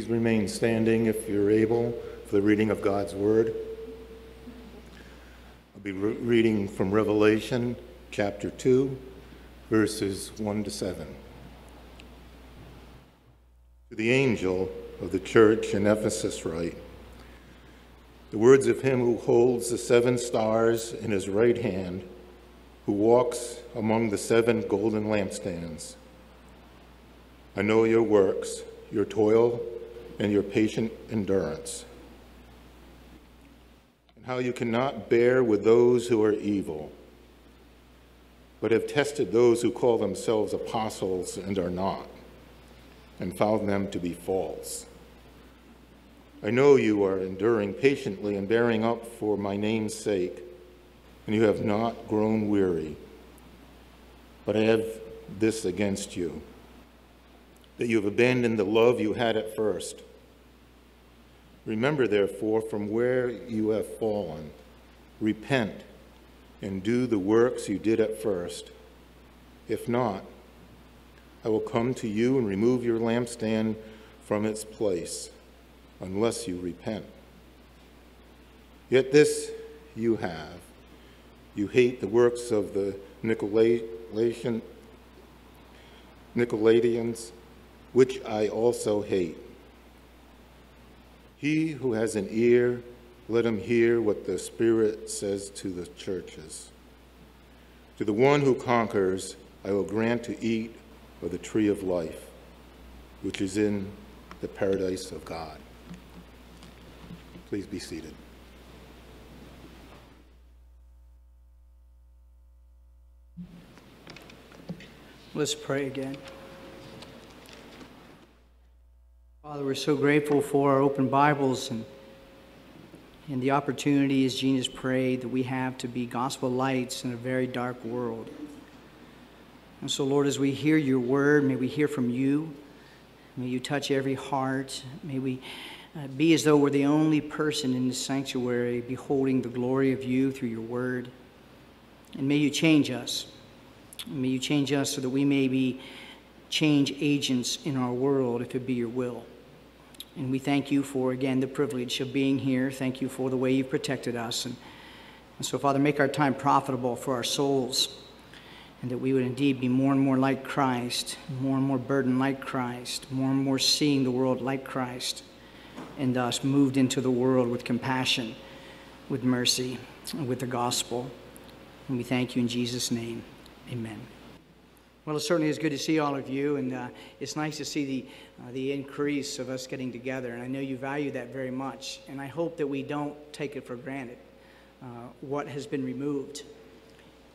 Please remain standing if you're able for the reading of God's Word. I'll be re- reading from Revelation chapter 2, verses 1 to 7. To the angel of the church in Ephesus, write the words of him who holds the seven stars in his right hand, who walks among the seven golden lampstands. I know your works, your toil, and your patient endurance, and how you cannot bear with those who are evil, but have tested those who call themselves apostles and are not, and found them to be false. I know you are enduring patiently and bearing up for my name's sake, and you have not grown weary. But I have this against you that you have abandoned the love you had at first. Remember, therefore, from where you have fallen, repent and do the works you did at first. If not, I will come to you and remove your lampstand from its place unless you repent. Yet this you have. You hate the works of the Nicolaitans, which I also hate. He who has an ear, let him hear what the Spirit says to the churches. To the one who conquers, I will grant to eat of the tree of life, which is in the paradise of God. Please be seated. Let's pray again. Father, we're so grateful for our open Bibles and, and the opportunity, as Gene has prayed, that we have to be gospel lights in a very dark world. And so, Lord, as we hear your word, may we hear from you. May you touch every heart. May we uh, be as though we're the only person in the sanctuary beholding the glory of you through your word. And may you change us. May you change us so that we may be change agents in our world if it be your will. And we thank you for, again, the privilege of being here. Thank you for the way you've protected us. And, and so, Father, make our time profitable for our souls and that we would indeed be more and more like Christ, more and more burdened like Christ, more and more seeing the world like Christ and thus moved into the world with compassion, with mercy, and with the gospel. And we thank you in Jesus' name. Amen. Well, it certainly is good to see all of you, and uh, it's nice to see the, uh, the increase of us getting together. And I know you value that very much, and I hope that we don't take it for granted uh, what has been removed.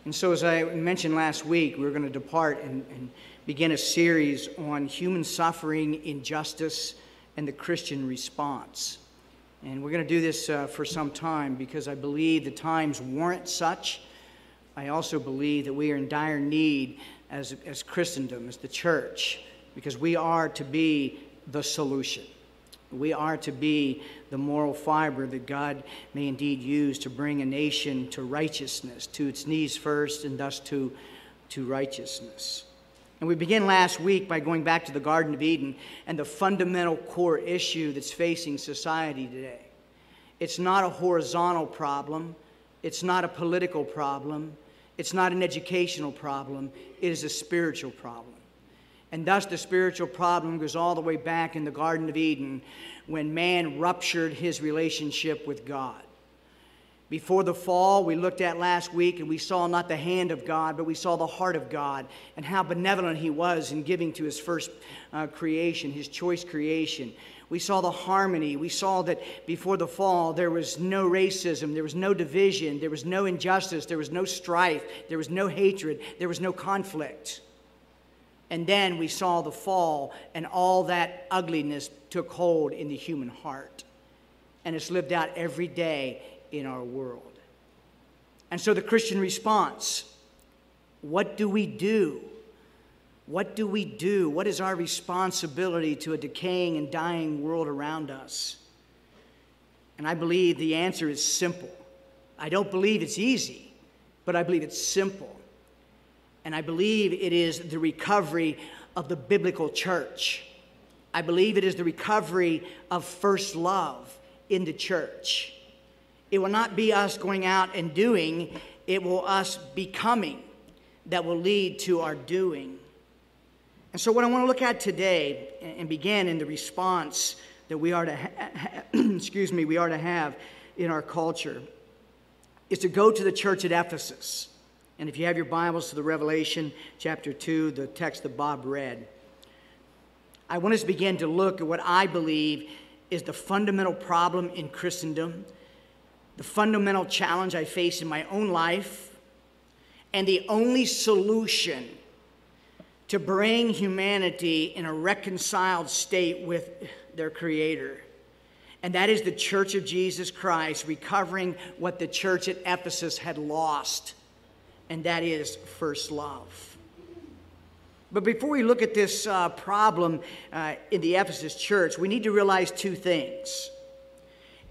And so, as I mentioned last week, we're going to depart and, and begin a series on human suffering, injustice, and the Christian response. And we're going to do this uh, for some time because I believe the times warrant such. I also believe that we are in dire need as, as Christendom, as the church, because we are to be the solution. We are to be the moral fiber that God may indeed use to bring a nation to righteousness, to its knees first, and thus to, to righteousness. And we began last week by going back to the Garden of Eden and the fundamental core issue that's facing society today. It's not a horizontal problem, it's not a political problem, it's not an educational problem, it is a spiritual problem. And thus, the spiritual problem goes all the way back in the Garden of Eden when man ruptured his relationship with God. Before the fall, we looked at last week and we saw not the hand of God, but we saw the heart of God and how benevolent He was in giving to His first uh, creation, His choice creation. We saw the harmony. We saw that before the fall, there was no racism, there was no division, there was no injustice, there was no strife, there was no hatred, there was no conflict. And then we saw the fall, and all that ugliness took hold in the human heart. And it's lived out every day in our world. And so the Christian response what do we do? What do we do? What is our responsibility to a decaying and dying world around us? And I believe the answer is simple. I don't believe it's easy, but I believe it's simple. And I believe it is the recovery of the biblical church. I believe it is the recovery of first love in the church. It will not be us going out and doing, it will us becoming that will lead to our doing. And so, what I want to look at today and begin in the response that we are to, ha- excuse me, we are to have in our culture is to go to the church at Ephesus. And if you have your Bibles to the Revelation chapter 2, the text that Bob read, I want us to begin to look at what I believe is the fundamental problem in Christendom, the fundamental challenge I face in my own life, and the only solution to bring humanity in a reconciled state with their Creator. And that is the Church of Jesus Christ recovering what the church at Ephesus had lost, and that is first love. But before we look at this uh, problem uh, in the Ephesus church, we need to realize two things.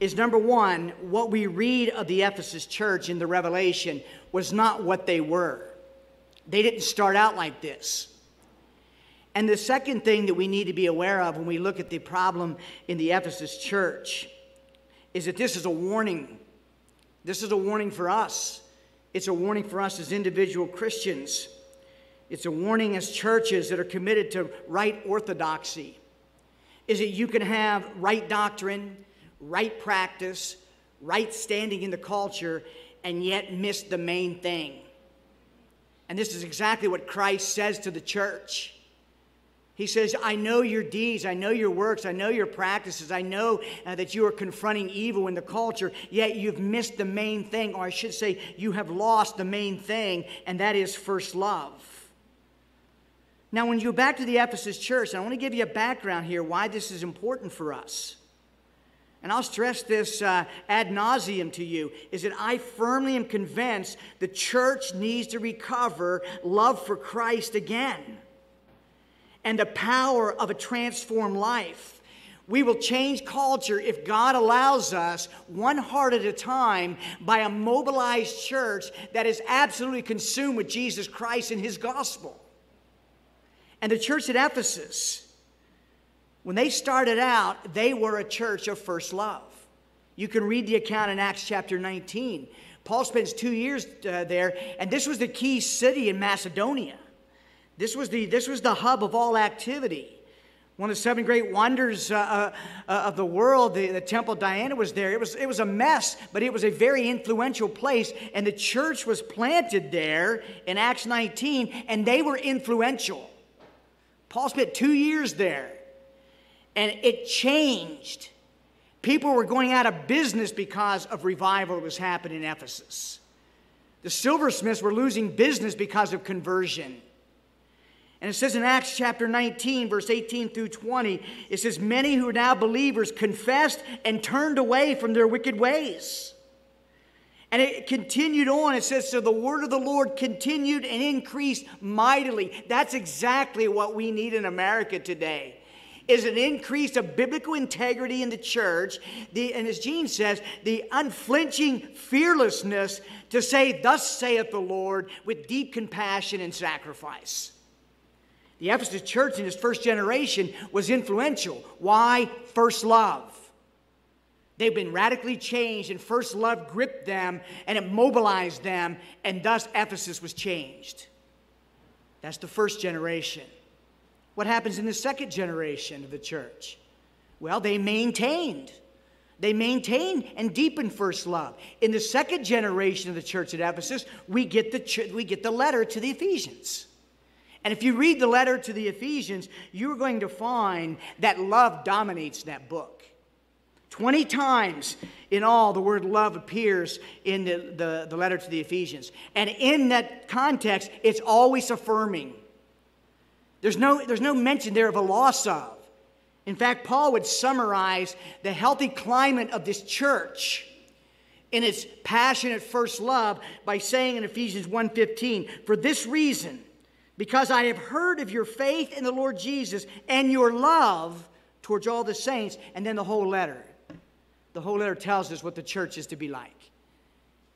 Is number one, what we read of the Ephesus church in the Revelation was not what they were. They didn't start out like this. And the second thing that we need to be aware of when we look at the problem in the Ephesus church is that this is a warning. This is a warning for us. It's a warning for us as individual Christians. It's a warning as churches that are committed to right orthodoxy. Is that you can have right doctrine, right practice, right standing in the culture, and yet miss the main thing. And this is exactly what Christ says to the church. He says, I know your deeds, I know your works, I know your practices, I know uh, that you are confronting evil in the culture, yet you've missed the main thing, or I should say, you have lost the main thing, and that is first love. Now, when you go back to the Ephesus church, I want to give you a background here why this is important for us. And I'll stress this uh, ad nauseum to you is that I firmly am convinced the church needs to recover love for Christ again and the power of a transformed life. We will change culture if God allows us, one heart at a time, by a mobilized church that is absolutely consumed with Jesus Christ and His gospel. And the church at Ephesus, when they started out, they were a church of first love. You can read the account in Acts chapter 19. Paul spends two years uh, there, and this was the key city in Macedonia. This was the, this was the hub of all activity. One of the seven great wonders uh, uh, uh, of the world, the, the Temple Diana was there. It was, it was a mess, but it was a very influential place. And the church was planted there in Acts 19, and they were influential. Paul spent two years there, and it changed. People were going out of business because of revival that was happening in Ephesus. The silversmiths were losing business because of conversion. And it says in Acts chapter 19, verse 18 through 20, it says, Many who are now believers confessed and turned away from their wicked ways. And it continued on. It says, So the word of the Lord continued and increased mightily. That's exactly what we need in America today. Is an increase of biblical integrity in the church, the, and as Gene says, the unflinching fearlessness to say, Thus saith the Lord, with deep compassion and sacrifice. The Ephesus church in its first generation was influential. Why? First love. They've been radically changed, and first love gripped them and it mobilized them, and thus Ephesus was changed. That's the first generation. What happens in the second generation of the church? Well, they maintained. They maintained and deepened first love. In the second generation of the church at Ephesus, we get the, we get the letter to the Ephesians. And if you read the letter to the Ephesians, you're going to find that love dominates that book. 20 times in all, the word love appears in the, the, the, letter to the Ephesians. And in that context, it's always affirming. There's no, there's no mention there of a loss of. In fact, Paul would summarize the healthy climate of this church in its passionate first love by saying in Ephesians 1:15, "For this reason, because I have heard of your faith in the Lord Jesus and your love towards all the saints. And then the whole letter. The whole letter tells us what the church is to be like.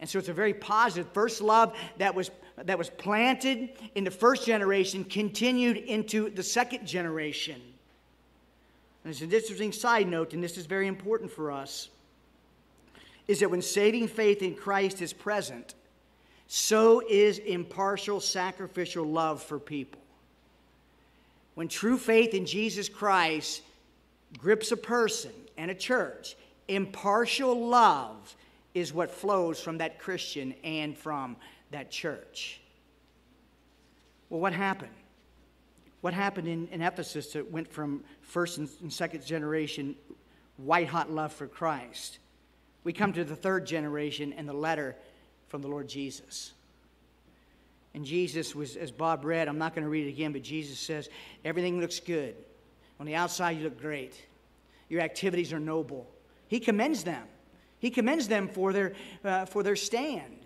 And so it's a very positive first love that was, that was planted in the first generation, continued into the second generation. and it's an interesting side note, and this is very important for us, is that when saving faith in Christ is present, so is impartial sacrificial love for people. When true faith in Jesus Christ grips a person and a church, impartial love is what flows from that Christian and from that church. Well, what happened? What happened in, in Ephesus that went from first and, and second generation white hot love for Christ? We come to the third generation and the letter from the Lord Jesus. And Jesus was, as Bob read, I'm not going to read it again, but Jesus says, everything looks good. On the outside, you look great. Your activities are noble. He commends them. He commends them for their, uh, for their stand.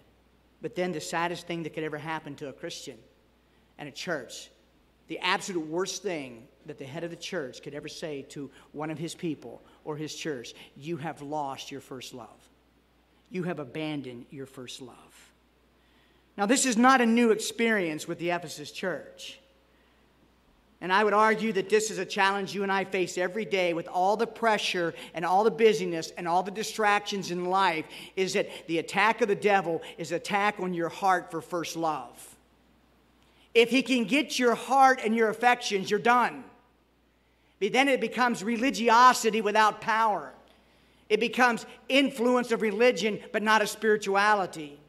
But then the saddest thing that could ever happen to a Christian and a church, the absolute worst thing that the head of the church could ever say to one of his people or his church, you have lost your first love. You have abandoned your first love. Now, this is not a new experience with the Ephesus church. And I would argue that this is a challenge you and I face every day with all the pressure and all the busyness and all the distractions in life is that the attack of the devil is attack on your heart for first love. If he can get your heart and your affections, you're done. But then it becomes religiosity without power. It becomes influence of religion, but not of spirituality.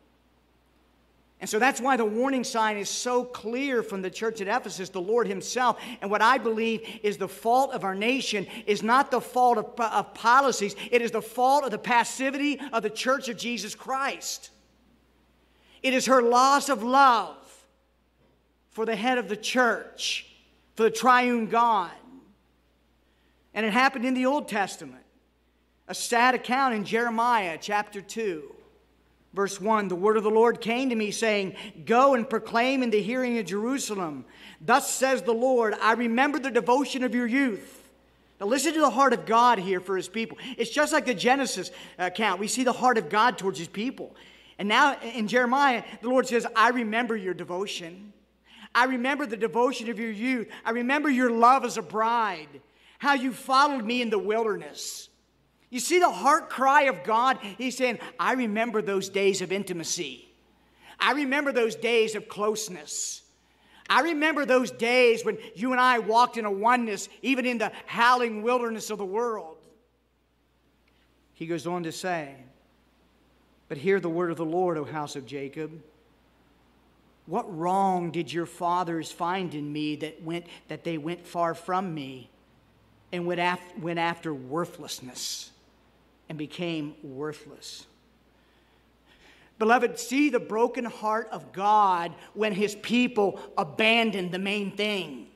And so that's why the warning sign is so clear from the church at Ephesus, the Lord Himself. And what I believe is the fault of our nation is not the fault of, of policies, it is the fault of the passivity of the church of Jesus Christ. It is her loss of love for the head of the church, for the triune God. And it happened in the Old Testament. A sad account in Jeremiah chapter 2. Verse 1 The word of the Lord came to me, saying, Go and proclaim in the hearing of Jerusalem. Thus says the Lord, I remember the devotion of your youth. Now, listen to the heart of God here for his people. It's just like the Genesis account. We see the heart of God towards his people. And now in Jeremiah, the Lord says, I remember your devotion. I remember the devotion of your youth. I remember your love as a bride, how you followed me in the wilderness. You see the heart cry of God? He's saying, I remember those days of intimacy. I remember those days of closeness. I remember those days when you and I walked in a oneness, even in the howling wilderness of the world. He goes on to say, But hear the word of the Lord, O house of Jacob. What wrong did your fathers find in me that, went, that they went far from me and went after, went after worthlessness? And became worthless. Beloved, see the broken heart of God when his people abandon the main thing.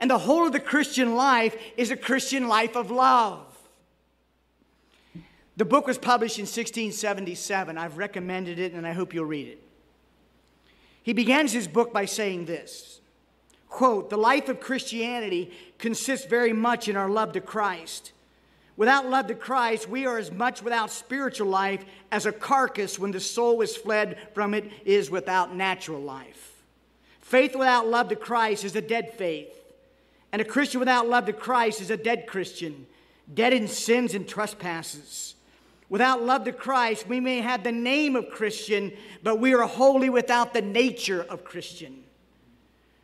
And the whole of the Christian life is a Christian life of love. The book was published in 1677. I've recommended it and I hope you'll read it. He begins his book by saying this quote, The life of Christianity consists very much in our love to Christ. Without love to Christ, we are as much without spiritual life as a carcass when the soul is fled from it is without natural life. Faith without love to Christ is a dead faith. And a Christian without love to Christ is a dead Christian, dead in sins and trespasses. Without love to Christ, we may have the name of Christian, but we are wholly without the nature of Christian.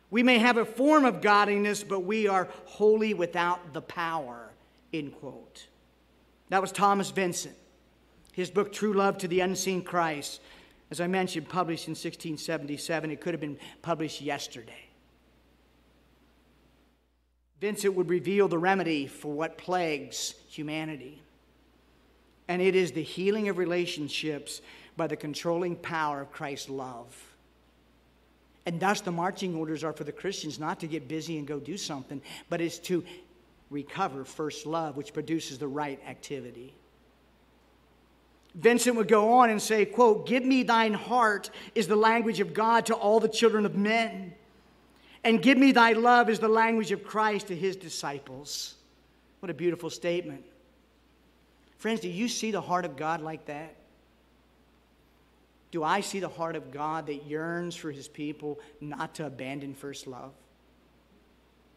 We may have a form of godliness, but we are wholly without the power. End quote. That was Thomas Vincent. His book, True Love to the Unseen Christ, as I mentioned, published in 1677. It could have been published yesterday. Vincent would reveal the remedy for what plagues humanity. And it is the healing of relationships by the controlling power of Christ's love. And thus, the marching orders are for the Christians not to get busy and go do something, but it's to recover first love, which produces the right activity. Vincent would go on and say, quote, Give me thine heart is the language of God to all the children of men. And give me thy love is the language of Christ to his disciples. What a beautiful statement. Friends, do you see the heart of God like that? Do I see the heart of God that yearns for his people not to abandon first love?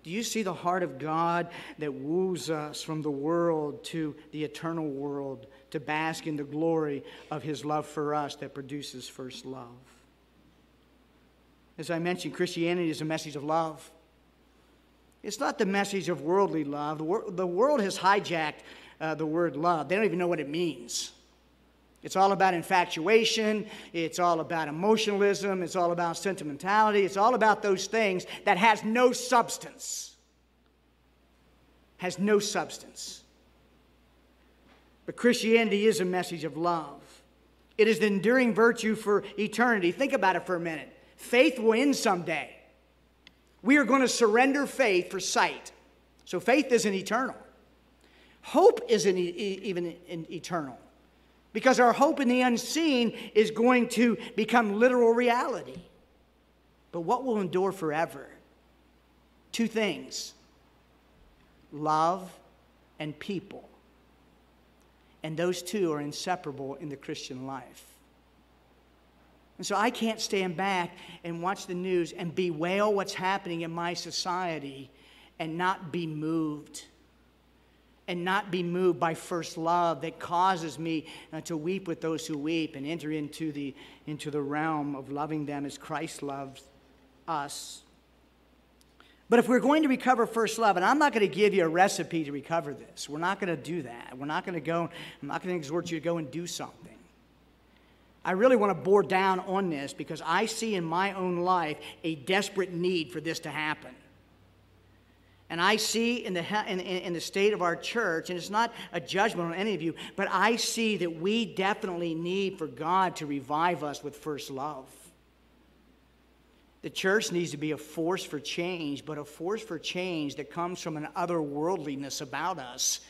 Do you see the heart of God that woos us from the world to the eternal world to bask in the glory of His love for us that produces first love? As I mentioned, Christianity is a message of love. It's not the message of worldly love. The, wor- the world has hijacked uh, the word love, they don't even know what it means. It's all about infatuation. It's all about emotionalism. It's all about sentimentality. It's all about those things that has no substance. Has no substance. But Christianity is a message of love. It is the enduring virtue for eternity. Think about it for a minute. Faith will end someday. We are going to surrender faith for sight. So faith isn't eternal. Hope isn't even eternal because our hope in the unseen is going to become literal reality. But what will endure forever? Two things love and people. And those two are inseparable in the Christian life. And so I can't stand back and watch the news and bewail what's happening in my society and not be moved and not be moved by first love that causes me uh, to weep with those who weep and enter into the, into the realm of loving them as Christ loves us. But if we're going to recover first love, and I'm not going to give you a recipe to recover this, we're not going to do that. We're not going to go, I'm not going to exhort you to go and do something. I really want to bore down on this because I see in my own life a desperate need for this to happen. And I see in the, in, in, the state of our church, and it's not a judgment on any of you, but I see that we definitely need for God to revive us with first love. The church needs to be a force for change, but a force for change that comes from an otherworldliness about us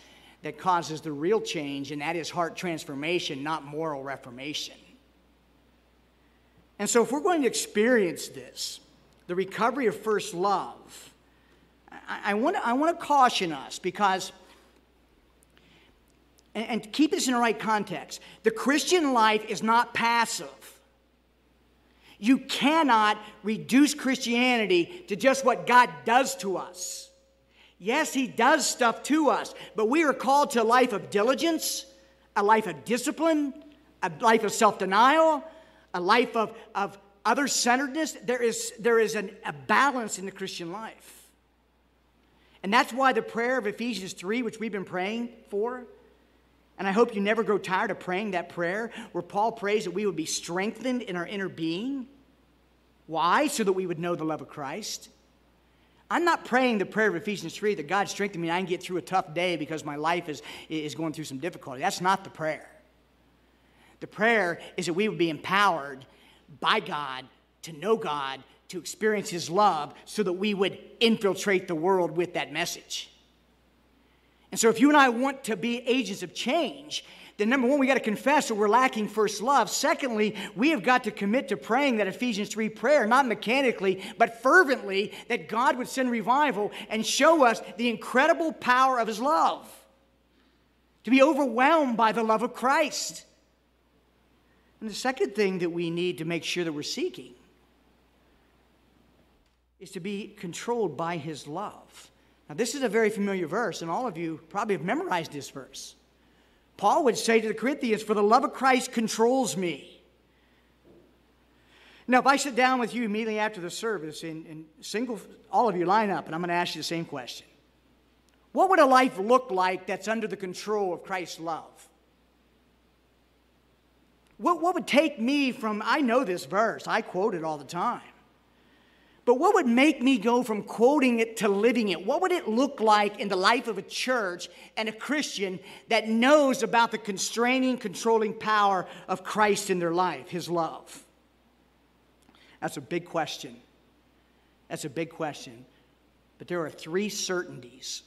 that causes the real change, and that is heart transformation, not moral reformation. And so, if we're going to experience this, the recovery of first love, I, I want to I wanna caution us because, and, and keep this in the right context, the Christian life is not passive. You cannot reduce Christianity to just what God does to us. Yes, He does stuff to us, but we are called to a life of diligence, a life of discipline, a life of self denial, a life of, of other centeredness. There is, there is an, a balance in the Christian life. And that's why the prayer of Ephesians 3, which we've been praying for, and I hope you never grow tired of praying that prayer where Paul prays that we would be strengthened in our inner being. Why? So that we would know the love of Christ. I'm not praying the prayer of Ephesians 3 that God strengthen me and I can get through a tough day because my life is, is going through some difficulty. That's not the prayer. The prayer is that we would be empowered by God to know God to experience His love so that we would infiltrate the world with that message. And so, if you and I want to be agents of change, then number one, we got to confess that we're lacking first love. Secondly, we have got to commit to praying that Ephesians 3 prayer, not mechanically, but fervently, that God would send revival and show us the incredible power of His love. To be overwhelmed by the love of Christ. And the second thing that we need to make sure that we're seeking is to be controlled by his love. Now, this is a very familiar verse, and all of you probably have memorized this verse. Paul would say to the Corinthians, For the love of Christ controls me. Now, if I sit down with you immediately after the service and, and single, all of you line up, and I'm going to ask you the same question What would a life look like that's under the control of Christ's love? What, what would take me from, I know this verse, I quote it all the time. But what would make me go from quoting it to living it? What would it look like in the life of a church and a Christian that knows about the constraining, controlling power of Christ in their life, his love? That's a big question. That's a big question. But there are three certainties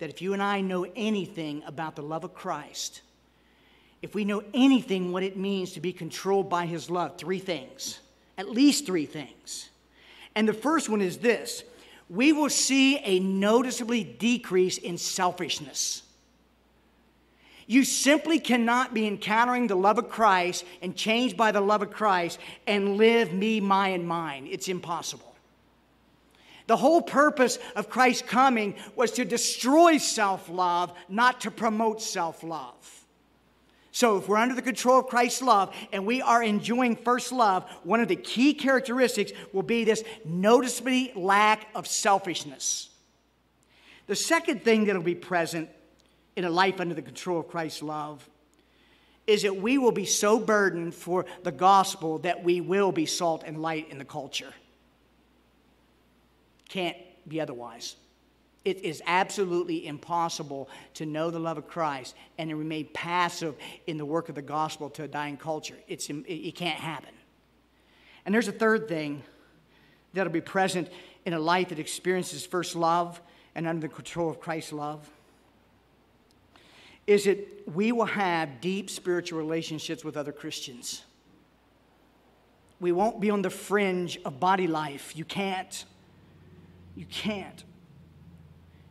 that if you and I know anything about the love of Christ, if we know anything what it means to be controlled by his love, three things, at least three things. And the first one is this we will see a noticeably decrease in selfishness. You simply cannot be encountering the love of Christ and changed by the love of Christ and live me, my, and mine. It's impossible. The whole purpose of Christ's coming was to destroy self love, not to promote self love. So, if we're under the control of Christ's love and we are enjoying first love, one of the key characteristics will be this noticeably lack of selfishness. The second thing that will be present in a life under the control of Christ's love is that we will be so burdened for the gospel that we will be salt and light in the culture. Can't be otherwise. It is absolutely impossible to know the love of Christ and to remain passive in the work of the gospel to a dying culture. It's, it can't happen. And there's a third thing that'll be present in a life that experiences first love and under the control of Christ's love. Is that we will have deep spiritual relationships with other Christians. We won't be on the fringe of body life. You can't. You can't.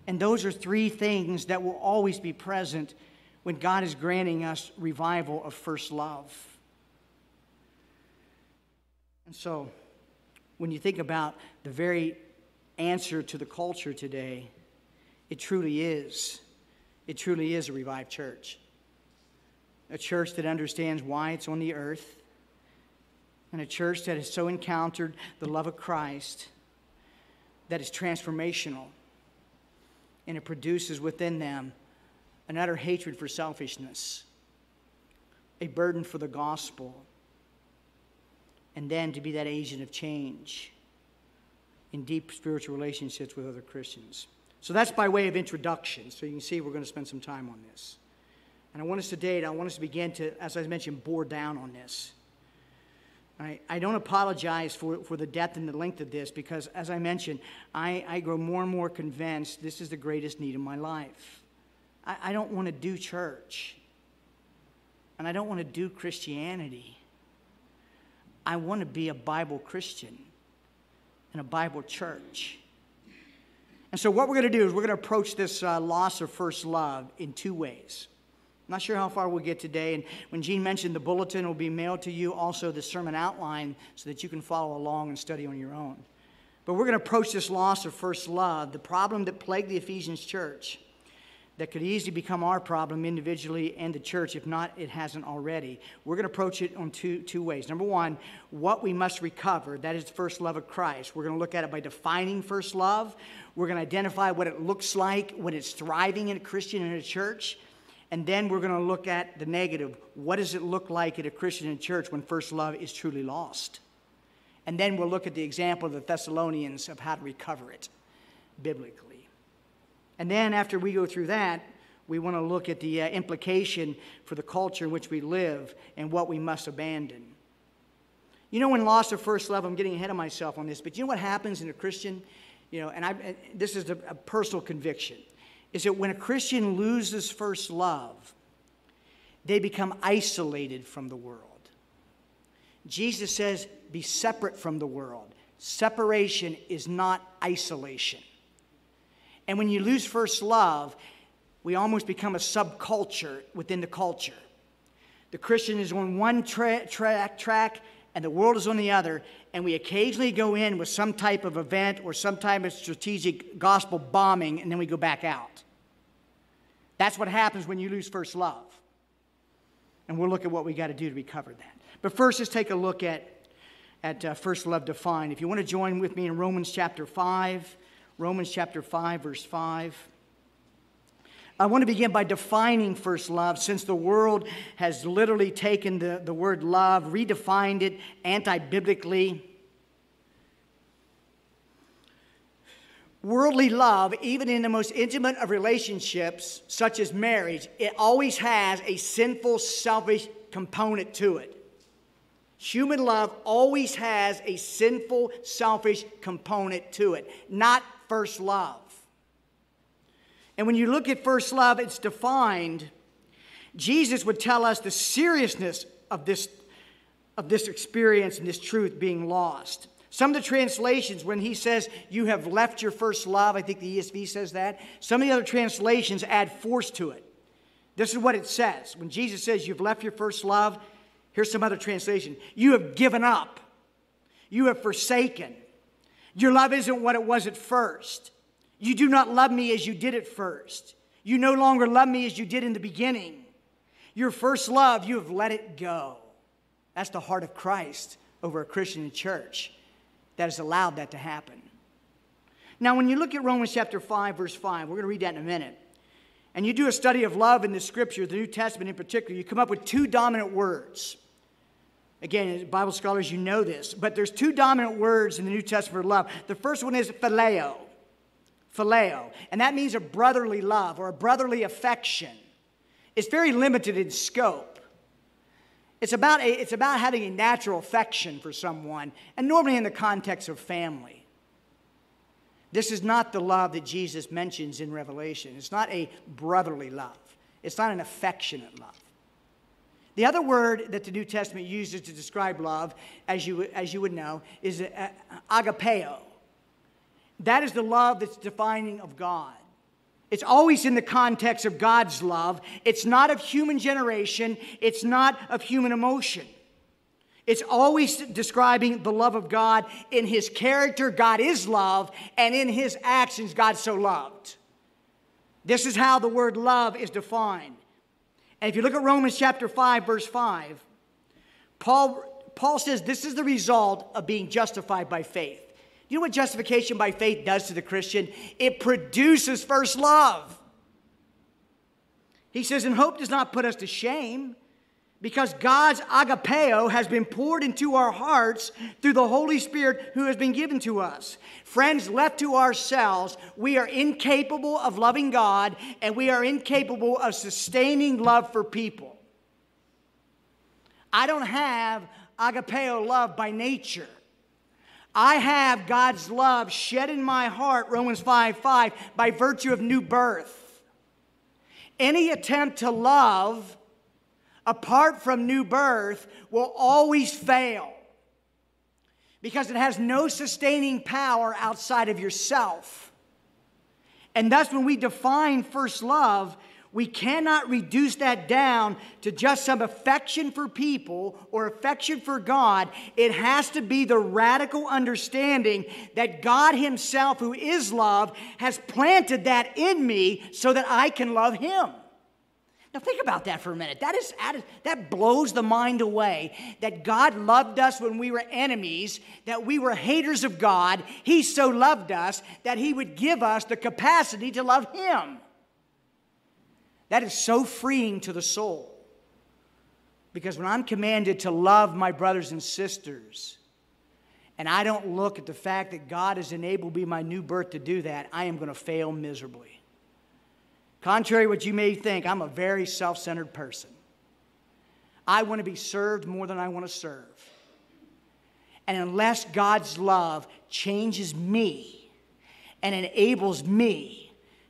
And those are three things that will always be present when God is granting us revival of first love. And so, when you think about the very answer to the culture today, it truly is. It truly is a revived church. A church that understands why it's on the earth, and a church that has so encountered the love of Christ that is transformational and it produces within them an utter hatred for selfishness, a burden for the gospel, and then to be that agent of change in deep spiritual relationships with other Christians. So that's by way of introduction. So you can see we're going to spend some time on this. And I want us to date, I want us to begin to, as I mentioned, bore down on this. I, I don't apologize for, for the depth and the length of this because, as I mentioned, I, I grow more and more convinced this is the greatest need of my life. I, I don't want to do church, and I don't want to do Christianity. I want to be a Bible Christian in a Bible church. And so, what we're going to do is we're going to approach this uh, loss of first love in two ways. Not sure how far we'll get today. And when Gene mentioned the bulletin will be mailed to you, also the sermon outline, so that you can follow along and study on your own. But we're going to approach this loss of first love, the problem that plagued the Ephesians church, that could easily become our problem individually and the church, if not, it hasn't already. We're going to approach it on two, two ways. Number one, what we must recover, that is the first love of Christ. We're going to look at it by defining first love. We're going to identify what it looks like when it's thriving in a Christian in a church. And then we're going to look at the negative. What does it look like at a Christian church when first love is truly lost? And then we'll look at the example of the Thessalonians of how to recover it biblically. And then after we go through that, we want to look at the uh, implication for the culture in which we live and what we must abandon. You know, when loss of first love, I'm getting ahead of myself on this, but you know what happens in a Christian? You know, and I, this is a, a personal conviction is that when a Christian loses first love, they become isolated from the world. Jesus says, be separate from the world. Separation is not isolation. And when you lose first love, we almost become a subculture within the culture. The Christian is on one tra- track, track and the world is on the other, and we occasionally go in with some type of event or some type of strategic gospel bombing, and then we go back out. That's what happens when you lose first love. And we'll look at what we got to do to recover that. But first, let's take a look at, at uh, first love defined. If you want to join with me in Romans chapter 5, Romans chapter 5, verse 5. I want to begin by defining first love since the world has literally taken the, the word love, redefined it anti biblically. Worldly love, even in the most intimate of relationships, such as marriage, it always has a sinful, selfish component to it. Human love always has a sinful, selfish component to it, not first love. And when you look at first love, it's defined. Jesus would tell us the seriousness of this, of this experience and this truth being lost. Some of the translations, when he says, You have left your first love, I think the ESV says that. Some of the other translations add force to it. This is what it says. When Jesus says, You've left your first love, here's some other translation You have given up, you have forsaken, Your love isn't what it was at first. You do not love me as you did at first. You no longer love me as you did in the beginning. Your first love, you have let it go. That's the heart of Christ over a Christian church that has allowed that to happen. Now, when you look at Romans chapter 5, verse 5, we're going to read that in a minute, and you do a study of love in the scripture, the New Testament in particular, you come up with two dominant words. Again, Bible scholars, you know this, but there's two dominant words in the New Testament for love. The first one is phileo, phileo, and that means a brotherly love or a brotherly affection. It's very limited in scope. It's about, a, it's about having a natural affection for someone, and normally in the context of family. This is not the love that Jesus mentions in Revelation. It's not a brotherly love, it's not an affectionate love. The other word that the New Testament uses to describe love, as you, as you would know, is uh, agapeo. That is the love that's defining of God. It's always in the context of God's love. It's not of human generation, it's not of human emotion. It's always describing the love of God in his character, God is love, and in his actions, God so loved. This is how the word love is defined. And if you look at Romans chapter 5, verse 5, Paul, Paul says this is the result of being justified by faith. You know what justification by faith does to the Christian? It produces first love. He says, and hope does not put us to shame because God's agapeo has been poured into our hearts through the Holy Spirit who has been given to us. Friends, left to ourselves, we are incapable of loving God and we are incapable of sustaining love for people. I don't have agapeo love by nature. I have God's love shed in my heart, Romans 5 5, by virtue of new birth. Any attempt to love apart from new birth will always fail because it has no sustaining power outside of yourself. And thus, when we define first love, we cannot reduce that down to just some affection for people or affection for God. It has to be the radical understanding that God Himself, who is love, has planted that in me so that I can love Him. Now, think about that for a minute. That, is, that blows the mind away that God loved us when we were enemies, that we were haters of God. He so loved us that He would give us the capacity to love Him. That is so freeing to the soul. Because when I'm commanded to love my brothers and sisters, and I don't look at the fact that God has enabled me my new birth to do that, I am going to fail miserably. Contrary to what you may think, I'm a very self centered person. I want to be served more than I want to serve. And unless God's love changes me and enables me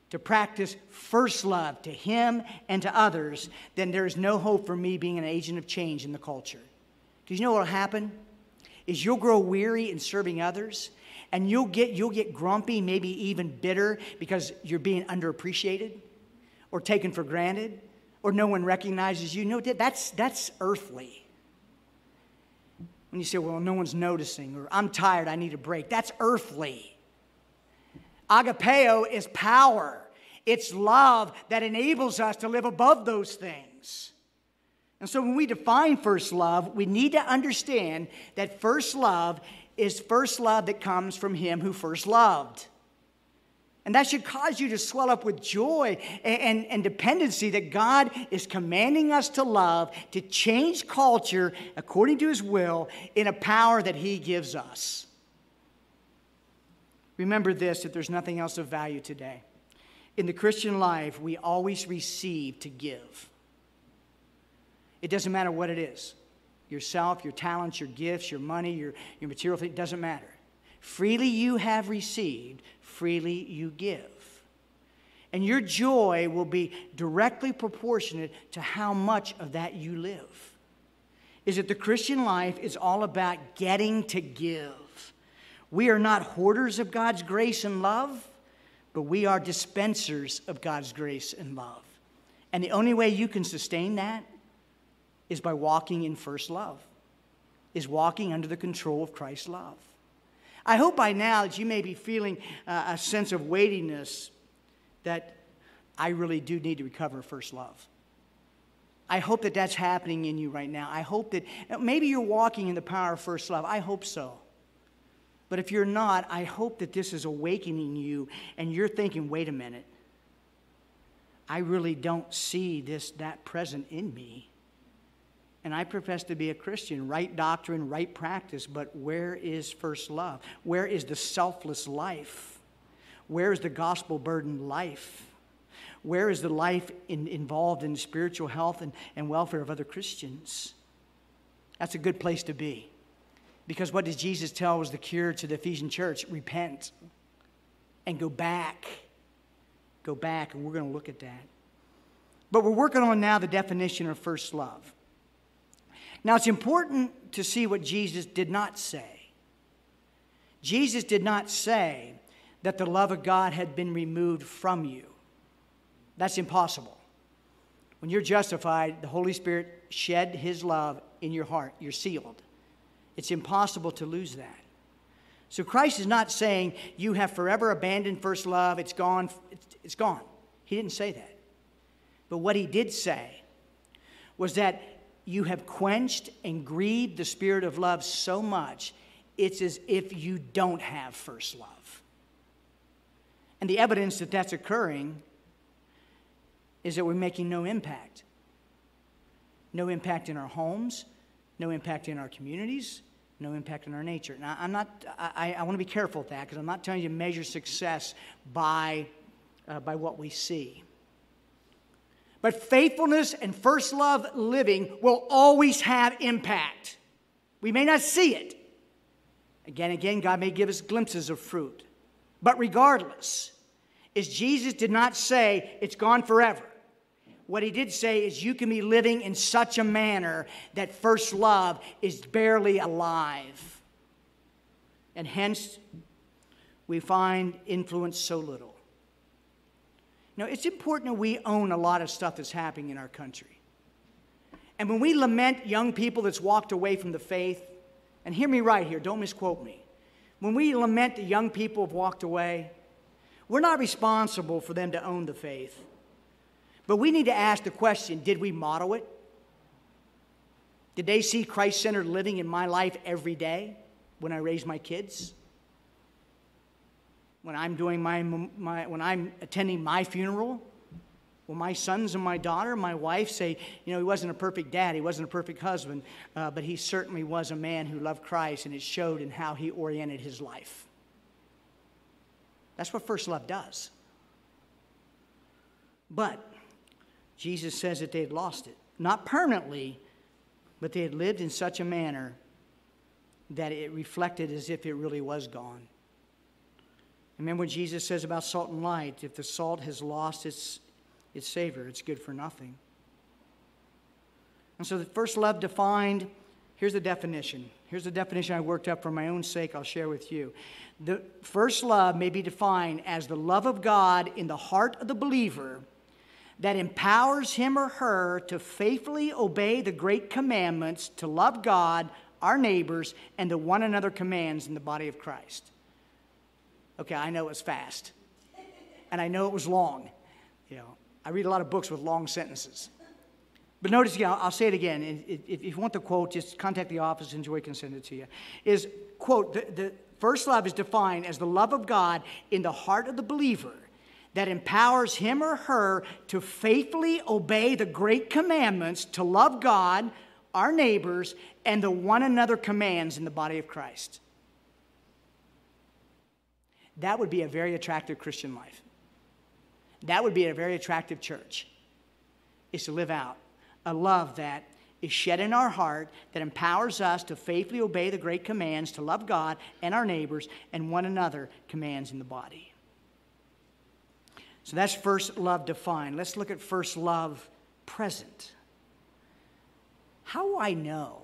to practice first love to Him and to others, then there is no hope for me being an agent of change in the culture. Because you know what will happen? Is you'll grow weary in serving others and you'll get, you'll get grumpy, maybe even bitter because you're being underappreciated or taken for granted or no one recognizes you. No, that's, that's earthly. When you say, well, no one's noticing, or I'm tired, I need a break, that's earthly. Agapeo is power, it's love that enables us to live above those things. And so when we define first love, we need to understand that first love is first love that comes from Him who first loved. And that should cause you to swell up with joy and, and, and, dependency that God is commanding us to love, to change culture according to His will in a power that He gives us. Remember this if there's nothing else of value today. In the Christian life, we always receive to give. It doesn't matter what it is yourself, your talents, your gifts, your money, your, your material, it doesn't matter. Freely you have received, freely you give. And your joy will be directly proportionate to how much of that you live. Is that the Christian life is all about getting to give. We are not hoarders of God's grace and love, but we are dispensers of God's grace and love. And the only way you can sustain that is by walking in first love, is walking under the control of Christ's love. I hope by now that you may be feeling uh, a sense of weightiness that I really do need to recover first love. I hope that that's happening in you right now. I hope that maybe you're walking in the power of first love. I hope so. But if you're not, I hope that this is awakening you and you're thinking, wait a minute. I really don't see this that present in me. And I profess to be a Christian, right doctrine, right practice, but where is first love? Where is the selfless life? Where is the gospel burdened life? Where is the life in, involved in spiritual health and, and welfare of other Christians? That's a good place to be. Because what does Jesus tell was the cure to the Ephesian church? Repent and go back. Go back, and we're going to look at that. But we're working on now the definition of first love. Now, it's important to see what Jesus did not say. Jesus did not say that the love of God had been removed from you. That's impossible. When you're justified, the Holy Spirit shed his love in your heart. You're sealed. It's impossible to lose that. So Christ is not saying you have forever abandoned first love, it's gone, it's gone. He didn't say that. But what he did say was that you have quenched and grieved the spirit of love so much, it's as if you don't have first love. And the evidence that that's occurring is that we're making no impact. No impact in our homes, no impact in our communities, no impact in our nature. Now, I'm not, I, I want to be careful with that because I'm not telling you to measure success by, uh, by what we see. But faithfulness and first love living will always have impact. We may not see it. Again, again, God may give us glimpses of fruit. But regardless, is Jesus did not say it's gone forever. What he did say is you can be living in such a manner that first love is barely alive. And hence, we find influence so little. Now, it's important that we own a lot of stuff that's happening in our country. And when we lament young people that's walked away from the faith, and hear me right here, don't misquote me. When we lament the young people have walked away, we're not responsible for them to own the faith. But we need to ask the question did we model it? Did they see Christ centered living in my life every day when I raise my kids? when I'm doing my, my when I'm attending my funeral, when my sons and my daughter, my wife say, you know, he wasn't a perfect dad, he wasn't a perfect husband, uh, but he certainly was a man who loved Christ, and it showed in how he oriented his life. That's what first love does. But Jesus says that they had lost it. Not permanently, but they had lived in such a manner that it reflected as if it really was gone. Remember what Jesus says about salt and light if the salt has lost its, its savor, it's good for nothing. And so the first love defined, here's the definition. Here's the definition I worked up for my own sake, I'll share with you. The first love may be defined as the love of God in the heart of the believer that empowers him or her to faithfully obey the great commandments to love God, our neighbors, and the one another commands in the body of Christ. Okay, I know it was fast. And I know it was long. You know, I read a lot of books with long sentences. But notice again, I'll say it again. If you want the quote, just contact the office and Joy can send it to you. Is, quote, the, the first love is defined as the love of God in the heart of the believer that empowers him or her to faithfully obey the great commandments to love God, our neighbors, and the one another commands in the body of Christ. That would be a very attractive Christian life. That would be a very attractive church, is to live out a love that is shed in our heart that empowers us to faithfully obey the great commands to love God and our neighbors and one another commands in the body. So that's first love defined. Let's look at first love present. How do I know?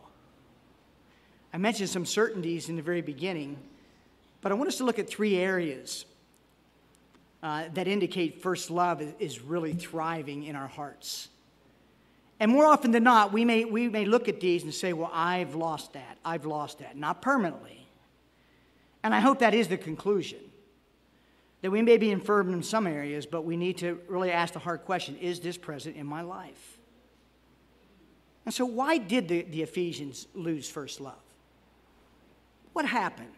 I mentioned some certainties in the very beginning. But I want us to look at three areas uh, that indicate first love is really thriving in our hearts. And more often than not, we may, we may look at these and say, well, I've lost that. I've lost that. Not permanently. And I hope that is the conclusion. That we may be infirm in some areas, but we need to really ask the hard question is this present in my life? And so, why did the, the Ephesians lose first love? What happened?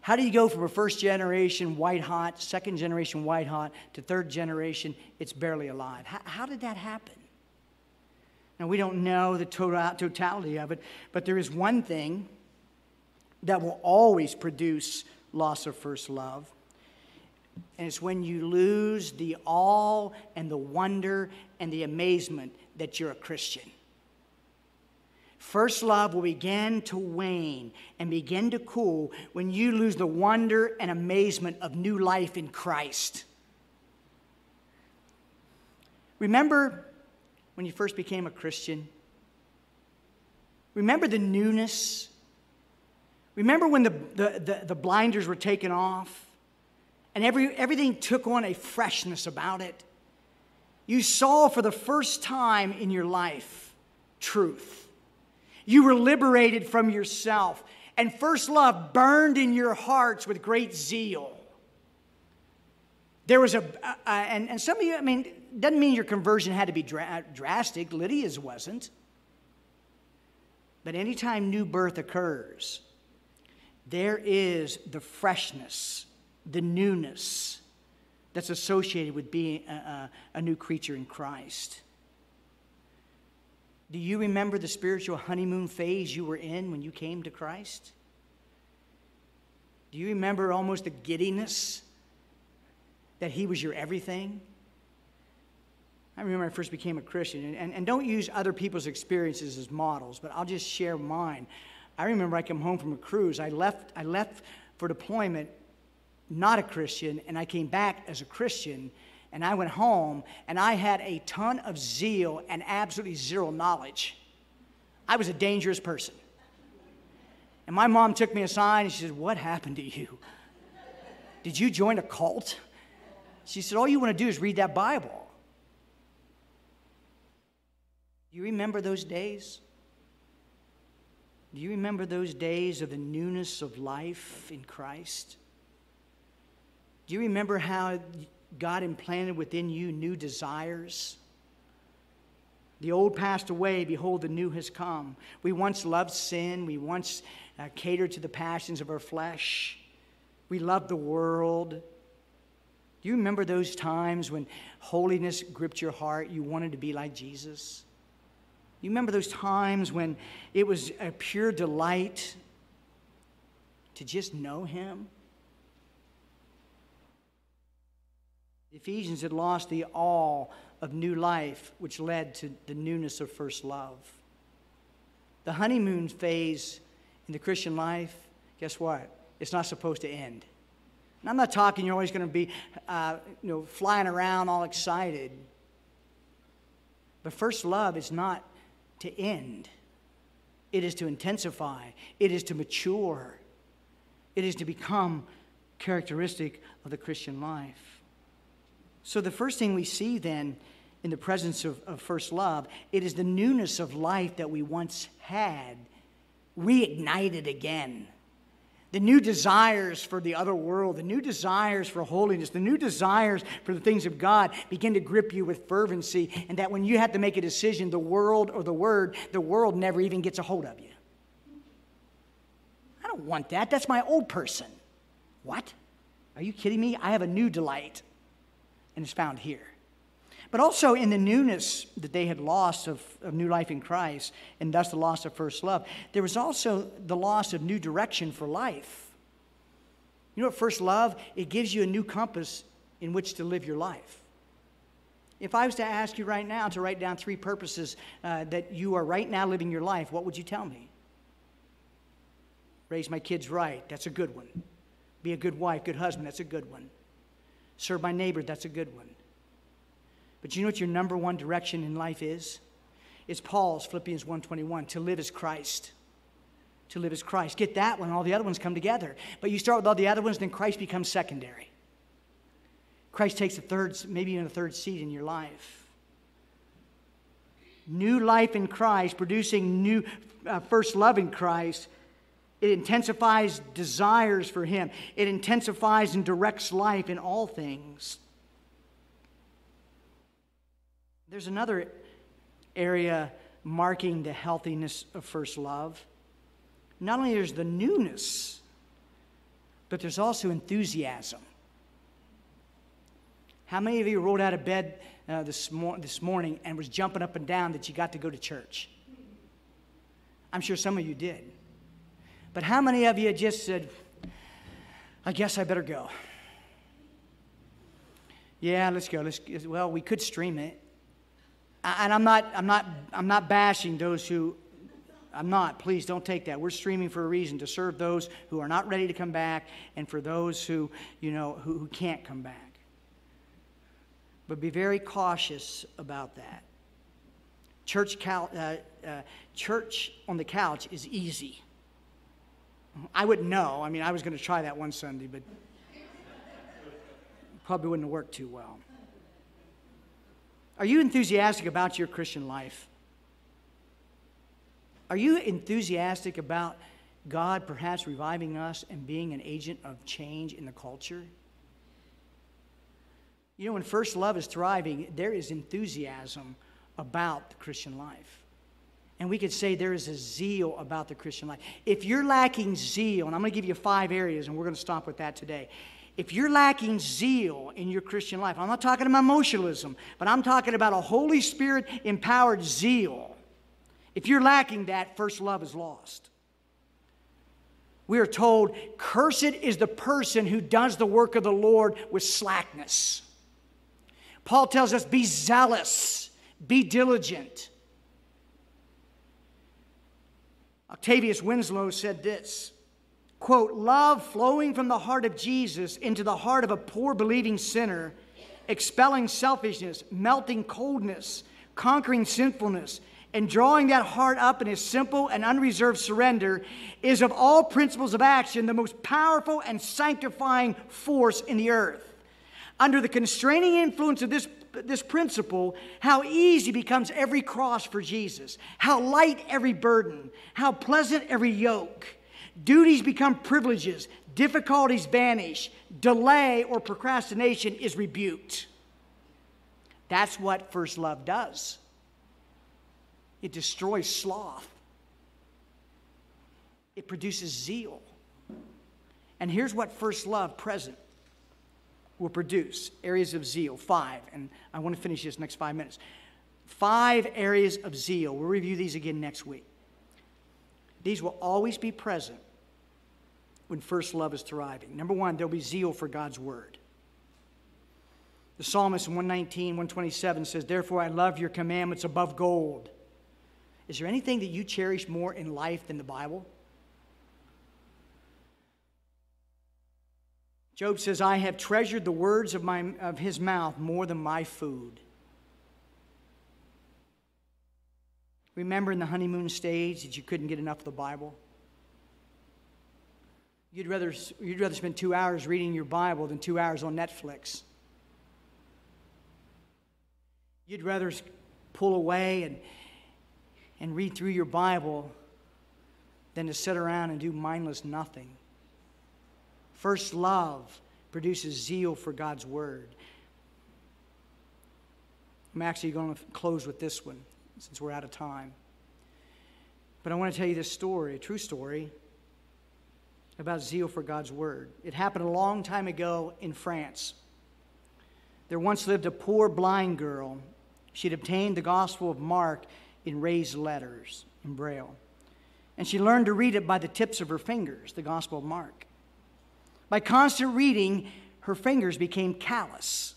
How do you go from a first generation white hot, second generation white hot, to third generation, it's barely alive? How, how did that happen? Now, we don't know the total, totality of it, but there is one thing that will always produce loss of first love. And it's when you lose the awe and the wonder and the amazement that you're a Christian. First love will begin to wane and begin to cool when you lose the wonder and amazement of new life in Christ. Remember when you first became a Christian? Remember the newness? Remember when the, the, the, the blinders were taken off and every, everything took on a freshness about it? You saw for the first time in your life truth. You were liberated from yourself, and first love burned in your hearts with great zeal. There was a, uh, and, and some of you, I mean, doesn't mean your conversion had to be dra- drastic. Lydia's wasn't. But anytime new birth occurs, there is the freshness, the newness that's associated with being a, a, new creature in Christ. Do you remember the spiritual honeymoon phase you were in when you came to Christ? Do you remember almost the giddiness that He was your everything? I remember I first became a Christian, and, and, and don't use other people's experiences as models, but I'll just share mine. I remember I come home from a cruise. I left, I left for deployment not a Christian, and I came back as a Christian, and I went home and I had a ton of zeal and absolutely zero knowledge. I was a dangerous person. And my mom took me aside and she said, What happened to you? Did you join a cult? She said, All you want to do is read that Bible. You remember those days? Do you remember those days of the newness of life in Christ? Do you remember how God implanted within you new desires. The old passed away, behold, the new has come. We once loved sin, we once uh, catered to the passions of our flesh, we loved the world. Do you remember those times when holiness gripped your heart? You wanted to be like Jesus? You remember those times when it was a pure delight to just know Him? Ephesians had lost the awe of new life, which led to the newness of first love. The honeymoon phase in the Christian life, guess what? It's not supposed to end. And I'm not talking you're always going to be, uh, you know, flying around all excited. But first love is not to end. It is to intensify. It is to mature. It is to become characteristic of the Christian life. So, the first thing we see then in the presence of, of first love, it is the newness of life that we once had reignited again. The new desires for the other world, the new desires for holiness, the new desires for the things of God begin to grip you with fervency, and that when you have to make a decision, the world or the word, the world never even gets a hold of you. I don't want that. That's my old person. What? Are you kidding me? I have a new delight and is found here. But also in the newness that they had lost of, of new life in Christ, and thus the loss of first love, there was also the loss of new direction for life. You know what first love? It gives you a new compass in which to live your life. If I was to ask you right now to write down three purposes uh, that you are right now living your life, what would you tell me? Raise my kids right, that's a good one. Be a good wife, good husband, that's a good one. Serve my neighbor, that's a good one. But you know what your number one direction in life is? It's Paul's Philippians 1:21, to live as Christ. To live as Christ. Get that one, all the other ones come together. But you start with all the other ones, then Christ becomes secondary. Christ takes a third, maybe even a third seat in your life. New life in Christ, producing new uh, first love in Christ, It intensifies desires for Him. It intensifies and directs life in all things. There's another area marking the healthiness of first love. Not only there's the newness, but there's also enthusiasm. How many of you rolled out of bed uh, this, mor- this morning and was jumping up and down that you got to go to church? I'm sure some of you did. But how many of you just said, I guess I better go? Yeah, let's go. Let's, well, we could stream it. And I'm not, I'm, not, I'm not bashing those who, I'm not. Please don't take that. We're streaming for a reason to serve those who are not ready to come back and for those who, you know, who, who can't come back. But be very cautious about that. Church, uh, uh, church on the couch is easy. I wouldn't know. I mean, I was going to try that one Sunday, but probably wouldn't have worked too well. Are you enthusiastic about your Christian life? Are you enthusiastic about God perhaps reviving us and being an agent of change in the culture? You know, when first love is thriving, there is enthusiasm about the Christian life. And we could say there is a zeal about the Christian life. If you're lacking zeal, and I'm going to give you five areas, and we're going to stop with that today. If you're lacking zeal in your Christian life, I'm not talking about emotionalism, but I'm talking about a Holy Spirit empowered zeal. If you're lacking that, first love is lost. We are told, Cursed is the person who does the work of the Lord with slackness. Paul tells us, Be zealous, be diligent. Octavius Winslow said this quote, love flowing from the heart of Jesus into the heart of a poor believing sinner, expelling selfishness, melting coldness, conquering sinfulness, and drawing that heart up in a simple and unreserved surrender is of all principles of action the most powerful and sanctifying force in the earth. Under the constraining influence of this this principle, how easy becomes every cross for Jesus, how light every burden, how pleasant every yoke. Duties become privileges, difficulties vanish, delay or procrastination is rebuked. That's what first love does. It destroys sloth. It produces zeal. And here's what first love present will produce areas of zeal. Five, and I want to finish this next five minutes. Five areas of zeal. We'll review these again next week. These will always be present when first love is thriving. Number one, there'll be zeal for God's word. The psalmist in 119, 127 says, Therefore I love your commandments above gold. Is there anything that you cherish more in life than the Bible? Job says, I have treasured the words of, my, of his mouth more than my food. Remember in the honeymoon stage that you couldn't get enough of the Bible? You'd rather, you'd rather spend two hours reading your Bible than two hours on Netflix. You'd rather pull away and, and read through your Bible than to sit around and do mindless nothing. First love produces zeal for God's word. I'm actually going to close with this one since we're out of time. But I want to tell you this story, a true story, about zeal for God's word. It happened a long time ago in France. There once lived a poor blind girl. She'd obtained the Gospel of Mark in raised letters, in Braille. And she learned to read it by the tips of her fingers, the Gospel of Mark. By constant reading, her fingers became callous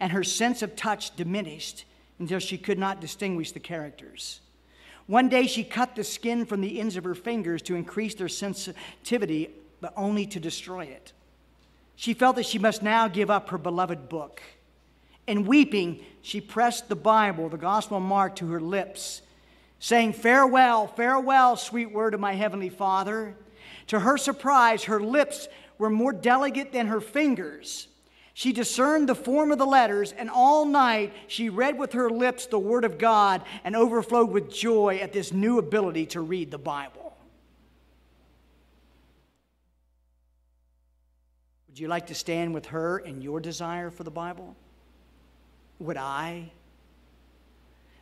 and her sense of touch diminished until she could not distinguish the characters. One day she cut the skin from the ends of her fingers to increase their sensitivity, but only to destroy it. She felt that she must now give up her beloved book. And weeping, she pressed the Bible, the Gospel of Mark, to her lips, saying, Farewell, farewell, sweet word of my heavenly Father. To her surprise, her lips were more delicate than her fingers. She discerned the form of the letters, and all night she read with her lips the Word of God and overflowed with joy at this new ability to read the Bible. Would you like to stand with her in your desire for the Bible? Would I?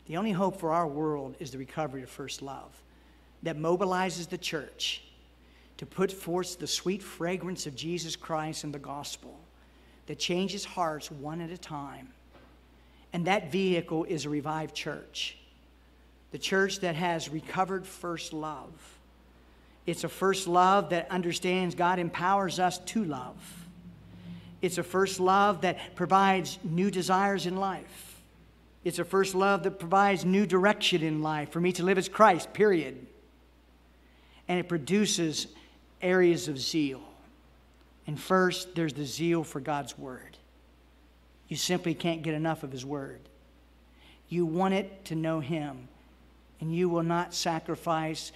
The only hope for our world is the recovery of first love that mobilizes the church to put forth the sweet fragrance of Jesus Christ and the gospel that changes hearts one at a time. And that vehicle is a revived church, the church that has recovered first love. It's a first love that understands God empowers us to love. It's a first love that provides new desires in life. It's a first love that provides new direction in life for me to live as Christ, period. And it produces areas of zeal. And first, there's the zeal for God's Word. You simply can't get enough of His Word. You want it to know Him, and you will not sacrifice.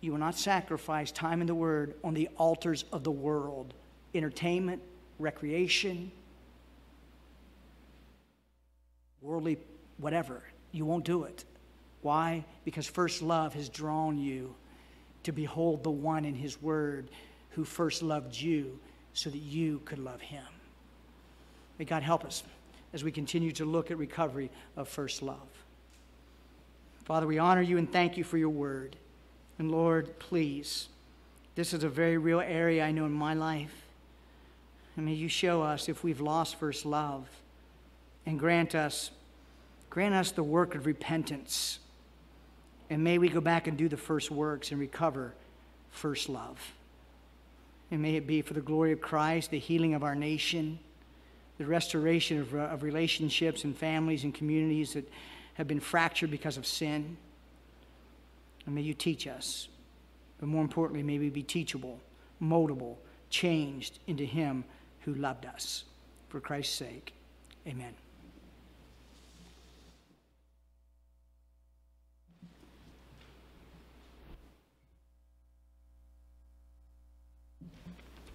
You will not sacrifice time in the Word on the altars of the world, entertainment, recreation, worldly, whatever. You won't do it. Why? Because first love has drawn you to behold the one in his word who first loved you so that you could love him. May God help us as we continue to look at recovery of first love. Father, we honor you and thank you for your word. And Lord, please, this is a very real area I know in my life. And may you show us if we've lost first love and grant us grant us the work of repentance and may we go back and do the first works and recover first love. And may it be for the glory of Christ, the healing of our nation, the restoration of, of relationships and families and communities that have been fractured because of sin. And may you teach us. But more importantly, may we be teachable, moldable, changed into Him who loved us. For Christ's sake, amen.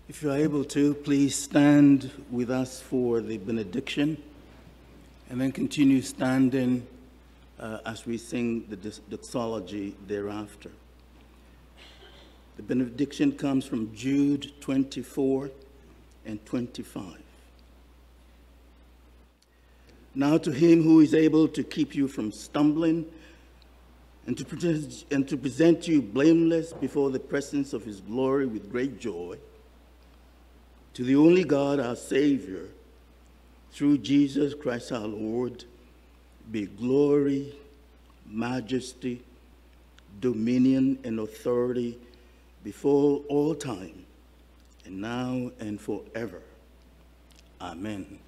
If you are able to, please stand with us for the benediction and then continue standing uh, as we sing the doxology thereafter. The benediction comes from Jude 24 and 25. Now to him who is able to keep you from stumbling and to, present, and to present you blameless before the presence of his glory with great joy, to the only God, our Savior, through Jesus Christ our Lord, be glory, majesty, dominion, and authority before all time, and now and forever. Amen.